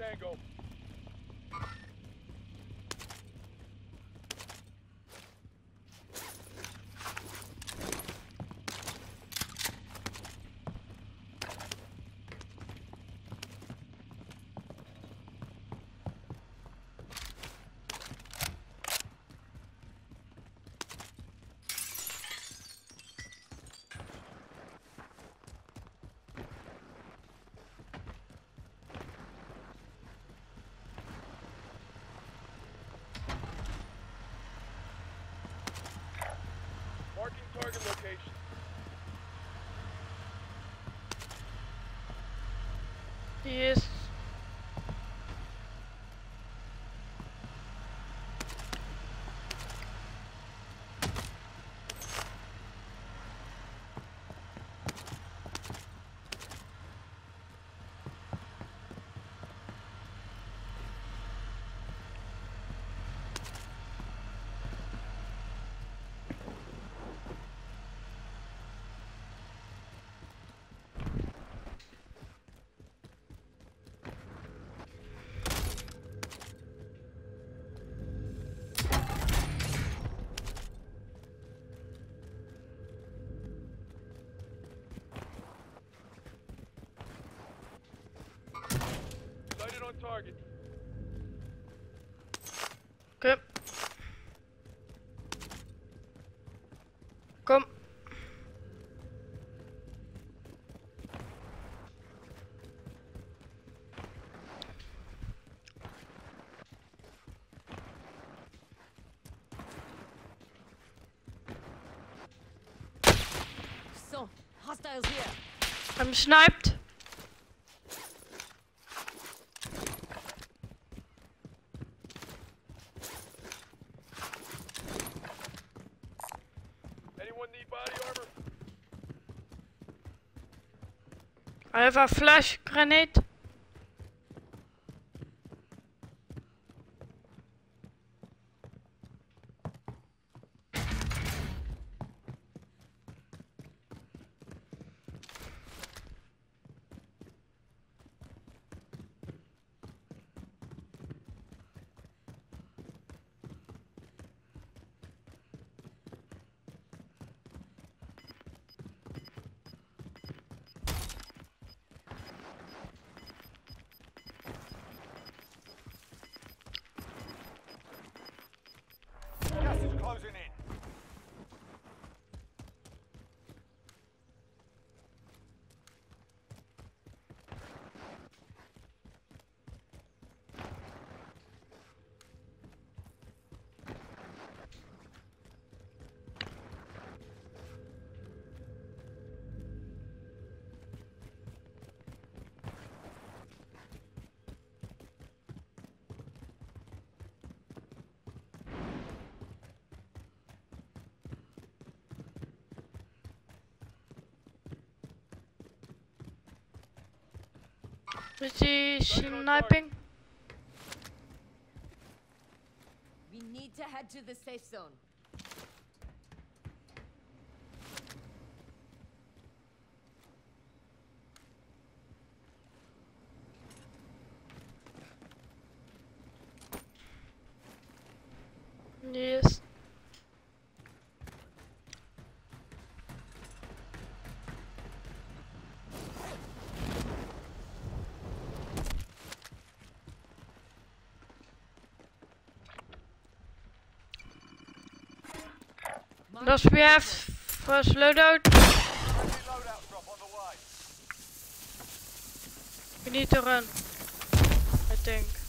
Tango. Marking target location. Die I have a flash grenade. Gas is closing in. Is he sniping? We need to head to the safe zone. Does we have first loadout? We need to run. I think.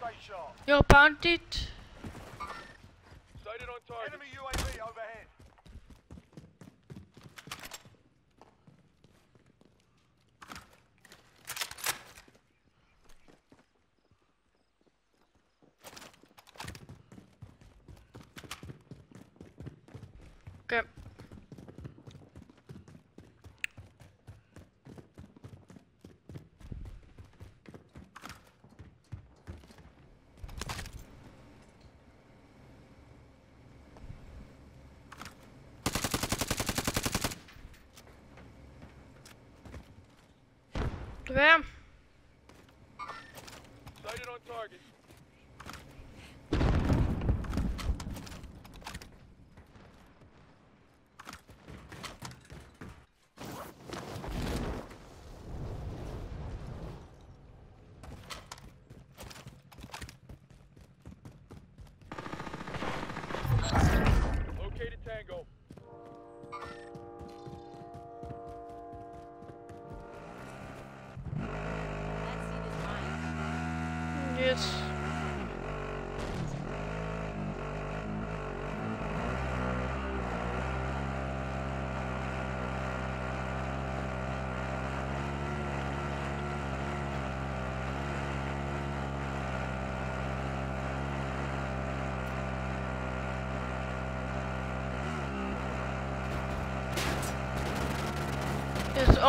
By an Vem.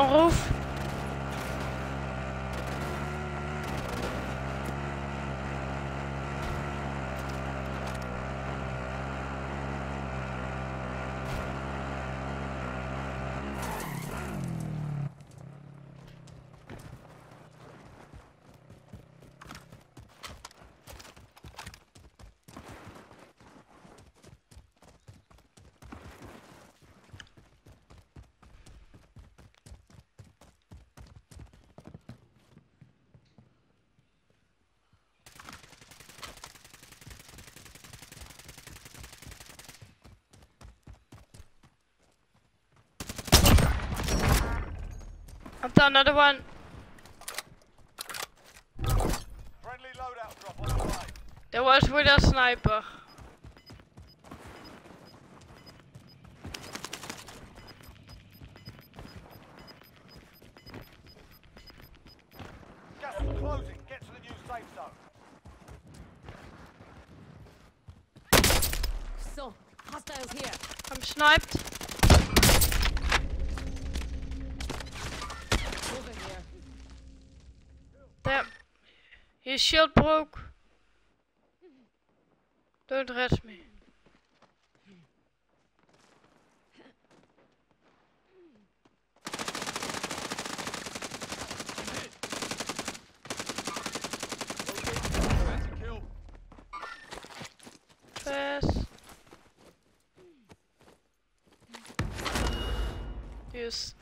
Is another one. Friendly loadout drop on the way. That was with a sniper. His shield broke. Don't rest me. Fast. Yes.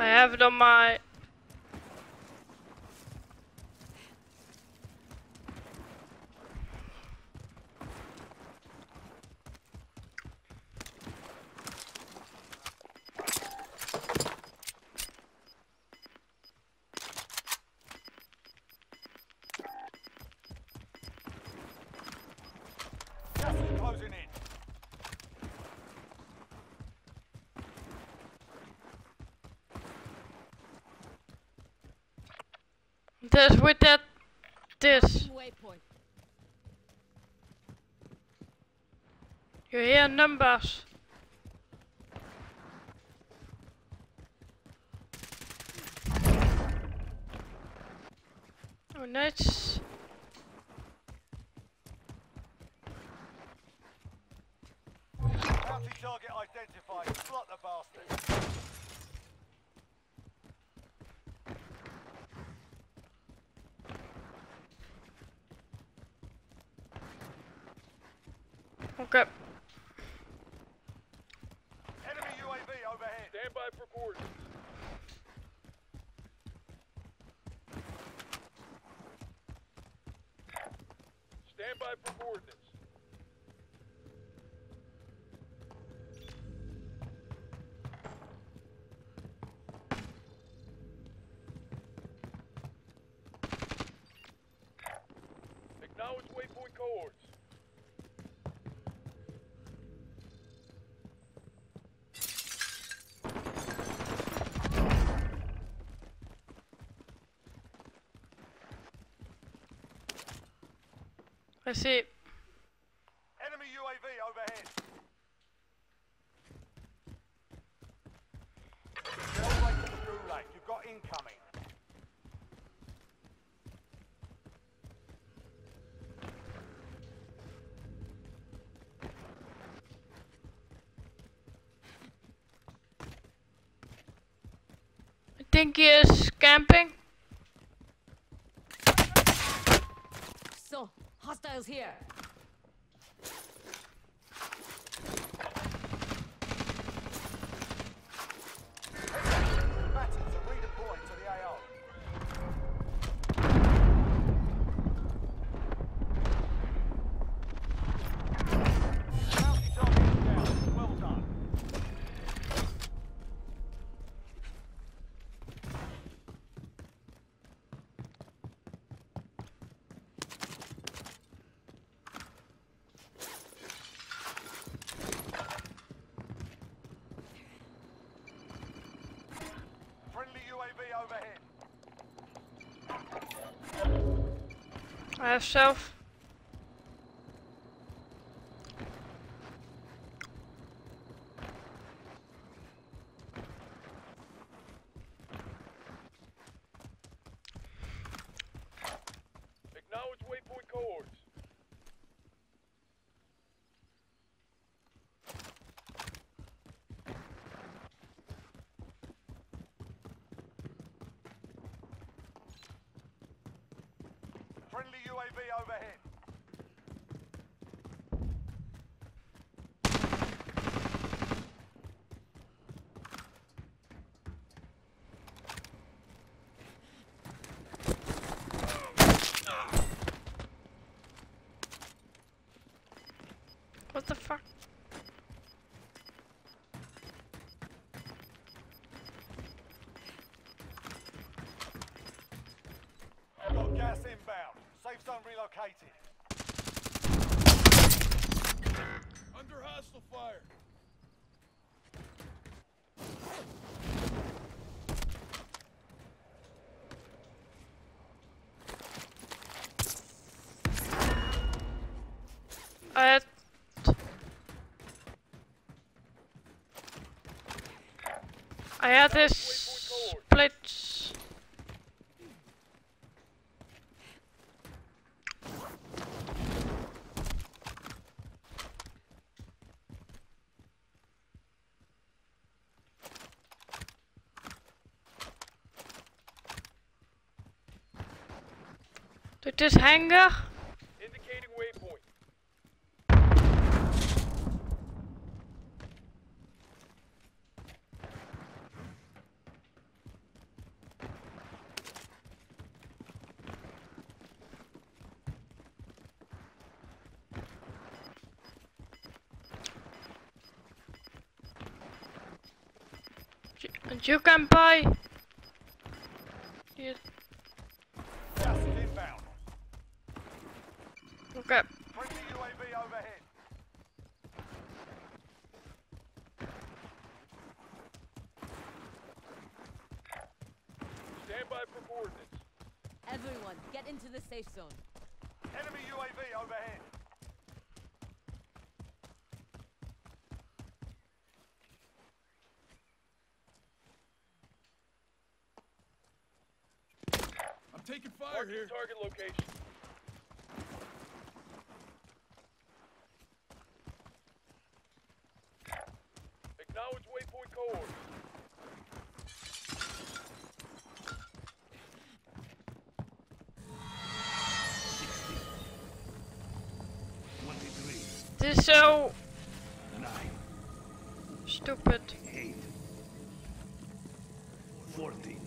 I have it on my Gas is closing in. This with that this. You hear numbers. Oh nice. Bounty target identified. Slot the bastard. Okay. Enemy UAV overhead. Stand by for coordinates. Stand by for coordinates. Acknowledge cohorts. I see. UAV overhead. Get all the way to the gulag. You've got incoming. I think he is camping. So, hostiles here. I have self. Acknowledge waypoint coordinates. Friendly UAV overhead. What the fuck? Got gas inbound. Safe zone relocated. Under hostile fire. I had. I had this splits. Dit is hangar. Indicating waypoint. And you can buy. You, Gas is inbound. okay. Friendly UAV overhead. Stand by for coordinates. Everyone, get into the safe zone. Enemy UAV overhead. Taking fire here. Target location. Acknowledge waypoint coordinates. This is so Nine, stupid. eight, fourteen,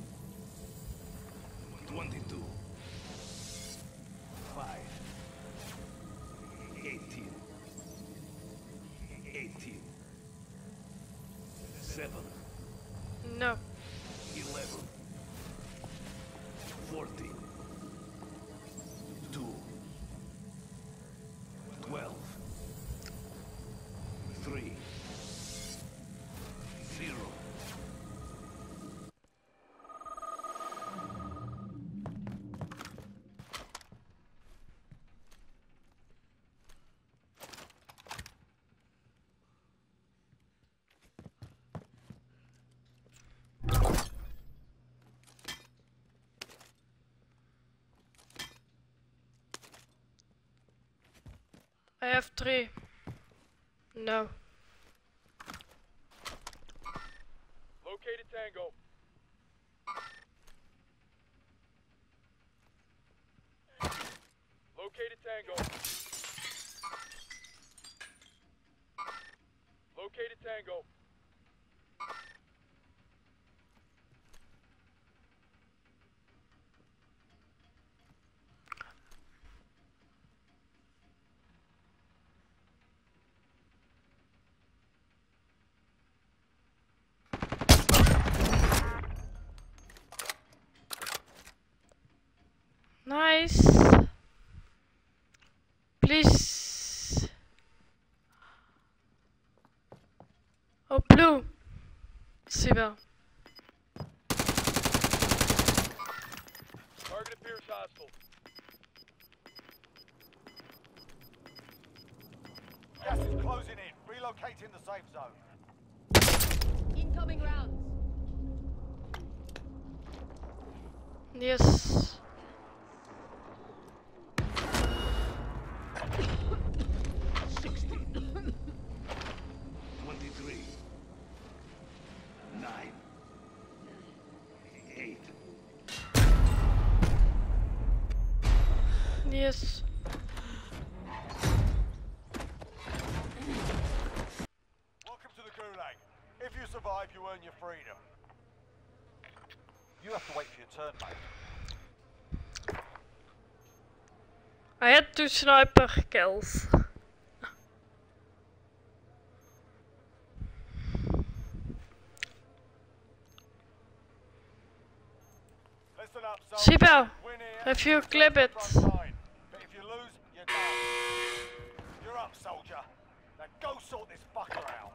I have three. No. Located Tango. Located Tango. Located Tango. Nice. Please. Oh, blue. Zie wel. Target appears hostile. Gas is closing in. Relocating the safe zone. Incoming rounds. Yes. Yes. Welcome to the Gulag. If you survive, you earn your freedom. You have to wait for your turn, mate. I had two sniper kills. Win if you clip it. Sort this fucker out.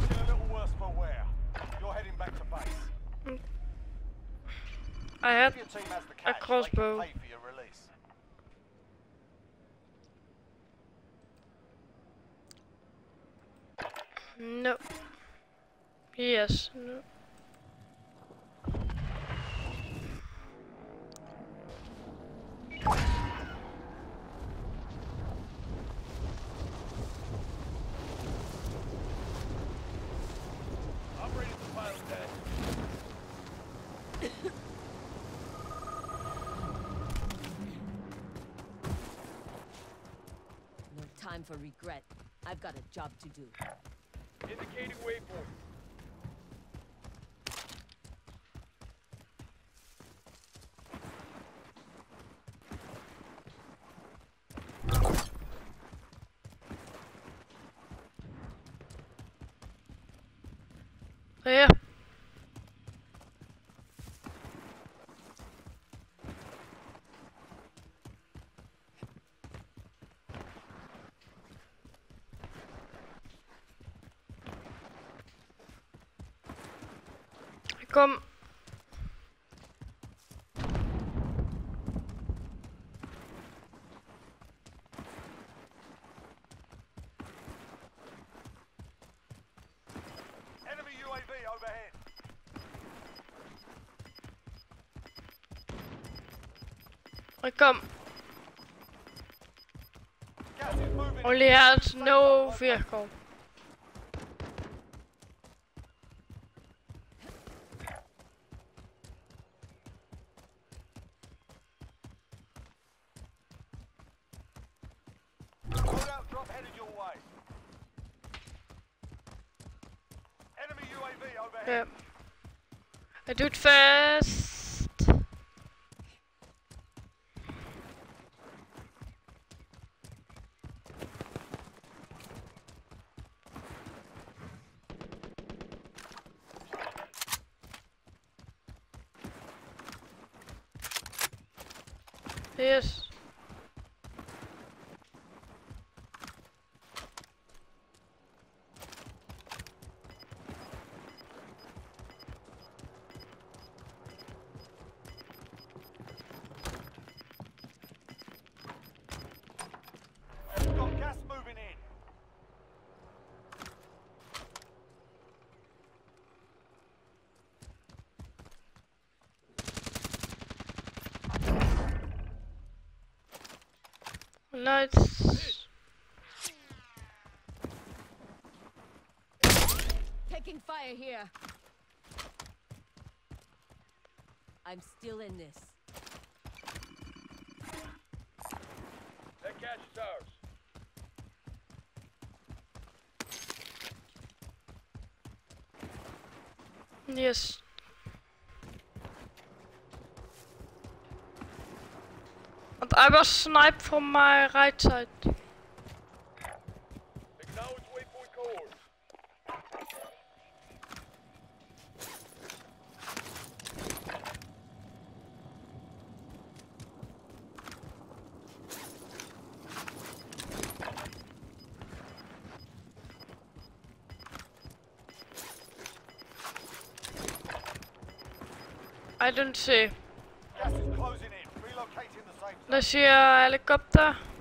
Looking a little worse for wear. You're heading back to base. I had If your team has the cash, crossbow. they can pay for your release. no. Yes. No. Operating the pilot deck. No time for regret. I've got a job to do. Indicating waypoint. Hier. Kom. Enemy UAV overhead. Ik kom. Gas is moving. Only had no vehicle. Yes. We've got gas moving in. Nice. Taking fire here. I'm still in this. That cash is ours. Yes. I was sniped from my right side. I don't see. Relocating the safe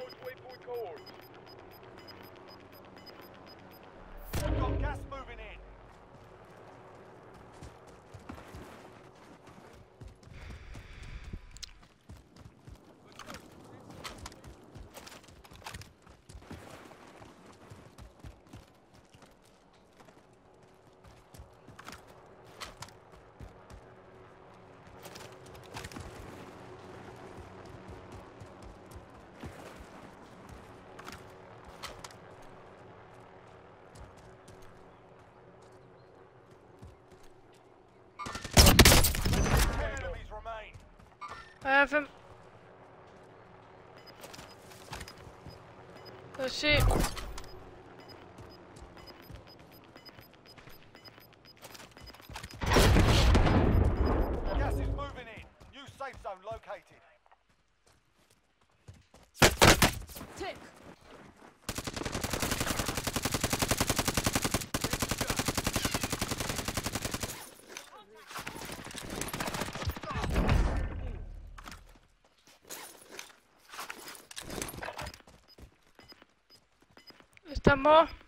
helicopter. Waypoint cohorts. We've got gas moving in. Ten enemies remain. I have him. I see. Gas is moving in. New safe zone located. Tick! Is